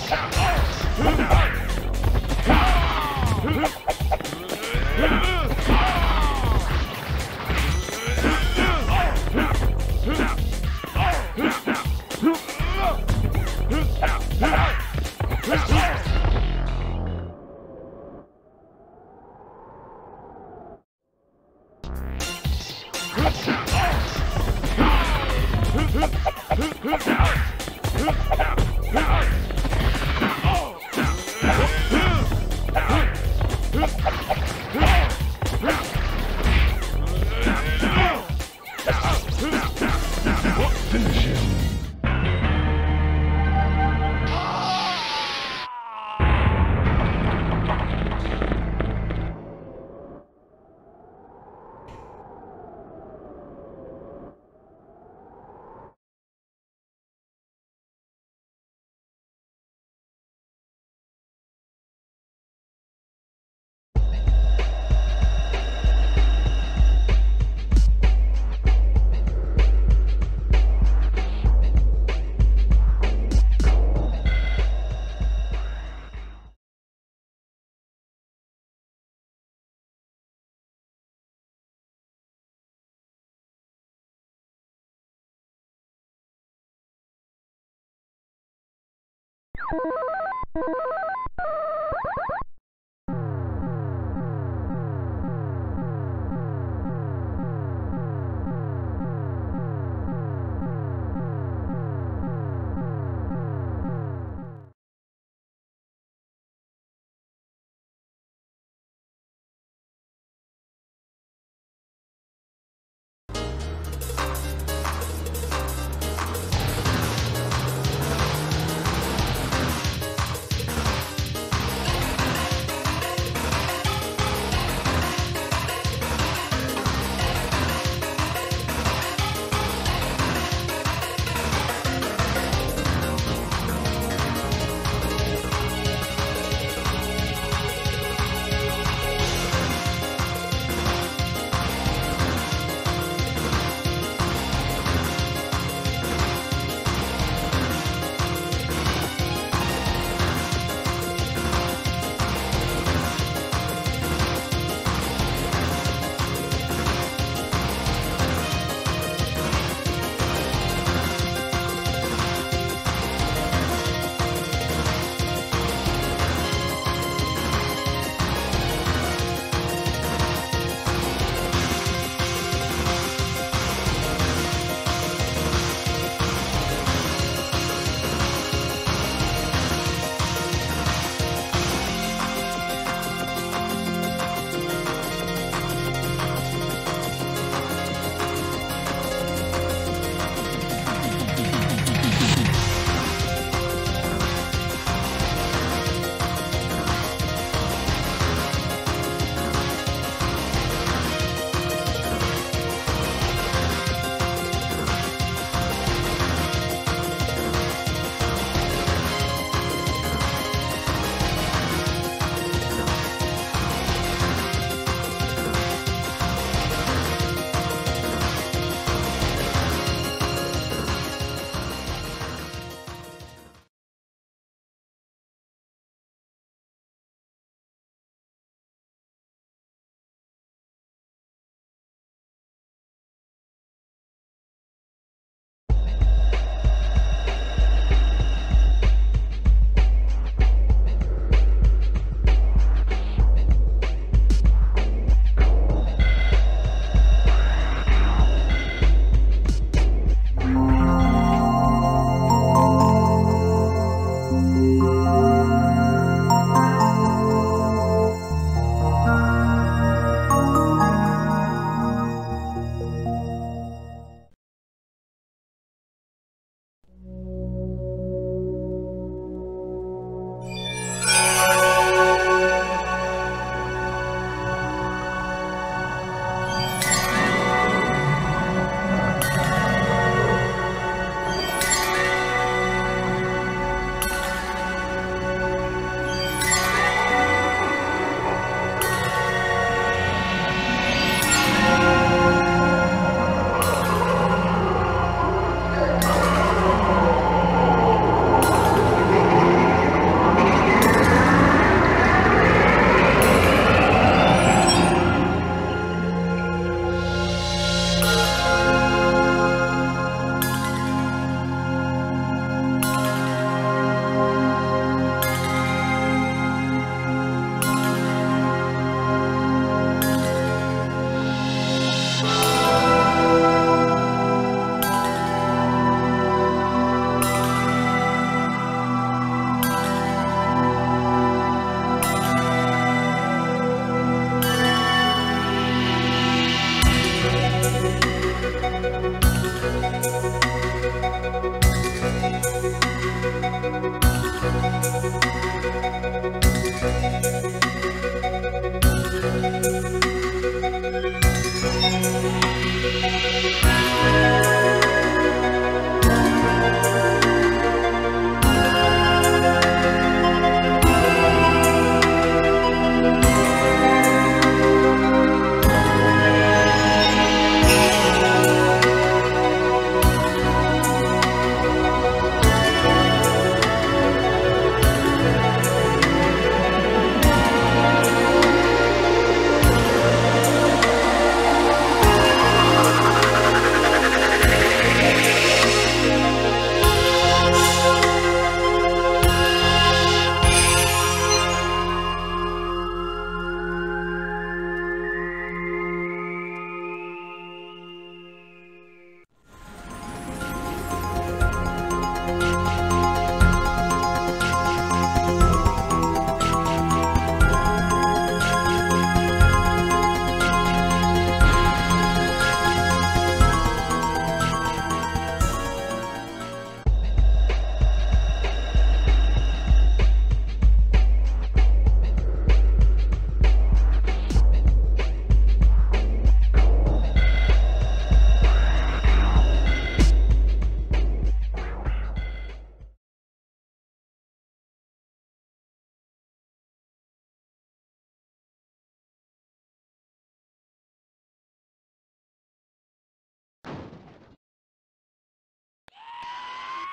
Shut up!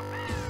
You